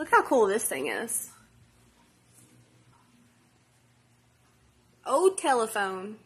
Look how cool this thing is. Old telephone.